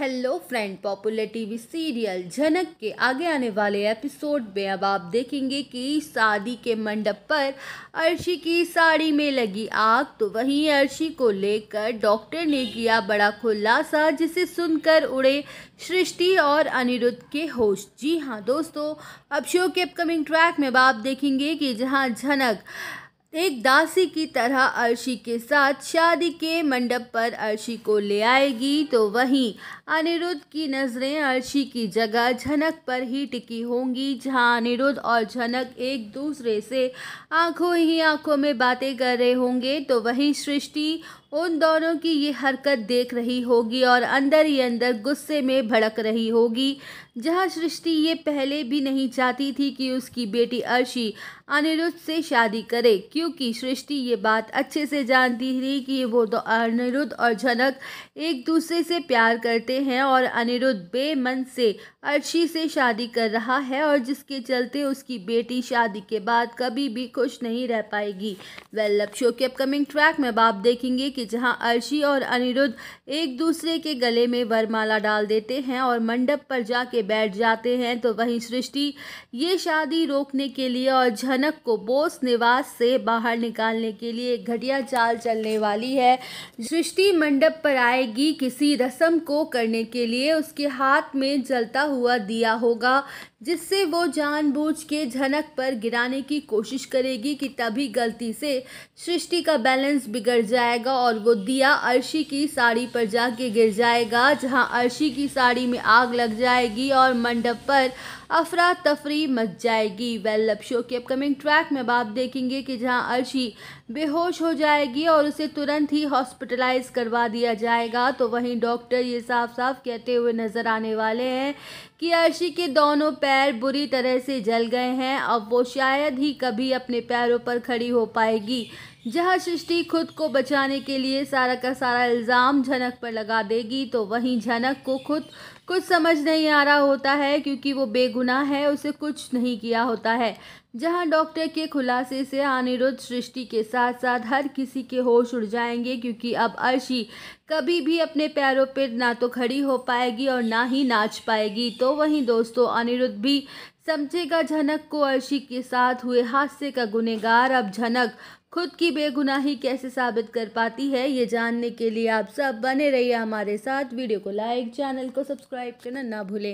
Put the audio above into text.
Hello friend popular TV serial Jhanak के आगे आने वाले एपिसोड में अब आप देखेंगे कि शादी के मंडप पर अर्शी की साड़ी में लगी आग। तो वहीं अर्शी को लेकर डॉक्टर ने किया बड़ा खुलासा, जिसे सुनकर उड़े सृष्टि और अनिरुद्ध के होश। जी हाँ दोस्तों, अब शो के अपकमिंग ट्रैक में अब आप देखेंगे कि जहाँ झनक एक दासी की तरह अर्शी के साथ शादी के मंडप पर अर्शी को ले आएगी तो वहीं अनिरुद्ध की नज़रें अर्शी की जगह झनक पर ही टिकी होंगी, जहाँ अनिरुद्ध और झनक एक दूसरे से आँखों ही आँखों में बातें कर रहे होंगे। तो वहीं सृष्टि उन दोनों की ये हरकत देख रही होगी और अंदर ही अंदर गुस्से में भड़क रही होगी। जहाँ सृष्टि ये पहले भी नहीं चाहती थी कि उसकी बेटी अर्शी अनिरुद्ध से शादी करे, क्योंकि सृष्टि ये बात अच्छे से जानती थी कि वो तो अनिरुद्ध और झनक एक दूसरे से प्यार करते हैं और अनिरुद्ध बेमन से अर्शी से शादी कर रहा है और जिसके चलते उसकी बेटी शादी के बाद कभी भी खुश नहीं रह पाएगी। वेल, अब शो के अपकमिंग ट्रैक में आप देखेंगे कि जहाँ अर्शी और अनिरुद्ध एक दूसरे के गले में वरमाला डाल देते हैं और मंडप पर जाके बैठ जाते हैं तो वहीं सृष्टि ये शादी रोकने के लिए और झनक को बोस निवास से बाहर निकालने के लिए घटिया चाल चलने वाली है। सृष्टि मंडप पर आएगी किसी रस्म को करने के लिए, उसके हाथ में जलता हुआ दिया होगा। जिससे वो जानबूझ के झनक पर गिराने की कोशिश करेगी कि तभी गलती से सृष्टि का बैलेंस बिगड़ जाएगा और वो दिया अर्शी की साड़ी पर जाके गिर जाएगा, जहाँ अर्शी की साड़ी में आग लग जाएगी और मंडप पर अफरा तफरी मच जाएगी। वेल, अब शो के अपकमिंग ट्रैक में अब आप देखेंगे कि जहाँ अर्शी बेहोश हो जाएगी और उसे तुरंत ही हॉस्पिटलाइज करवा दिया जाएगा। तो वहीं डॉक्टर ये साफ़ साफ़ कहते हुए नज़र आने वाले हैं कि अर्शी के दोनों पैर बुरी तरह से जल गए हैं। अब वो शायद ही कभी अपने पैरों पर खड़ी हो पाएगी। जहाँ सृष्टि खुद को बचाने के लिए सारा का सारा इल्ज़ाम झनक पर लगा देगी तो वहीं झनक को खुद, कुछ समझ नहीं आ रहा होता है, क्योंकि वो बेगुनाह है, उसे कुछ नहीं किया होता है। जहाँ डॉक्टर के खुलासे से अनिरुद्ध सृष्टि के साथ साथ हर किसी के होश उड़ जाएँगे, क्योंकि अब अर्शी कभी भी अपने पैरों पर ना तो खड़ी हो पाएगी और ना ही नाच पाएगी। तो वहीं दोस्तों, अनिरुद्ध भी समझेगा झनक को अर्शी के साथ हुए हादसे का गुनेगार अब झनक खुद की बेगुनाही कैसे साबित कर पाती है, ये जानने के लिए आप सब बने रहिए हमारे साथ। वीडियो को लाइक, चैनल को सब्सक्राइब करना ना भूलें।